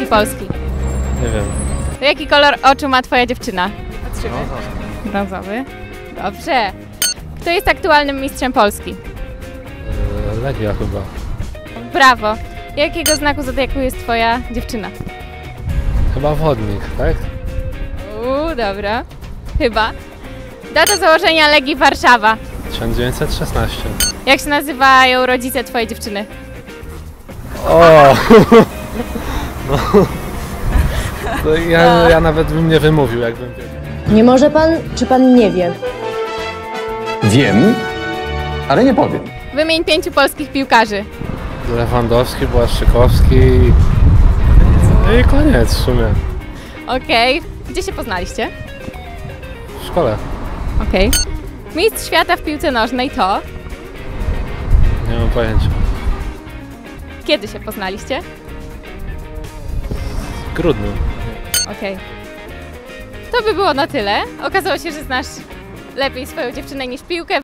Polski? Nie wiem. To jaki kolor oczu ma twoja dziewczyna? Patrzymy. Brązowy. Dobrze. Kto jest aktualnym mistrzem Polski? Eee, Legia chyba. Brawo. Jakiego znaku zodiaku jest twoja dziewczyna? Chyba wodnik, tak? Uuu, dobra. Chyba. Data założenia Legii Warszawa. 1916. Jak się nazywają rodzice twojej dziewczyny? O! No. To ja, ja nawet bym nie wymówił, jakbym wiedział. Nie może pan, czy pan nie wie? Wiem, ale nie powiem. Wymień pięciu polskich piłkarzy. Lewandowski, Błaszczykowski. No i koniec w sumie. Okej. Gdzie się poznaliście? W szkole. Okej. Mistrz świata w piłce nożnej to? Nie mam pojęcia. Kiedy się poznaliście? Grudniu. Okej. To by było na tyle. Okazało się, że znasz lepiej swoją dziewczynę niż piłkę.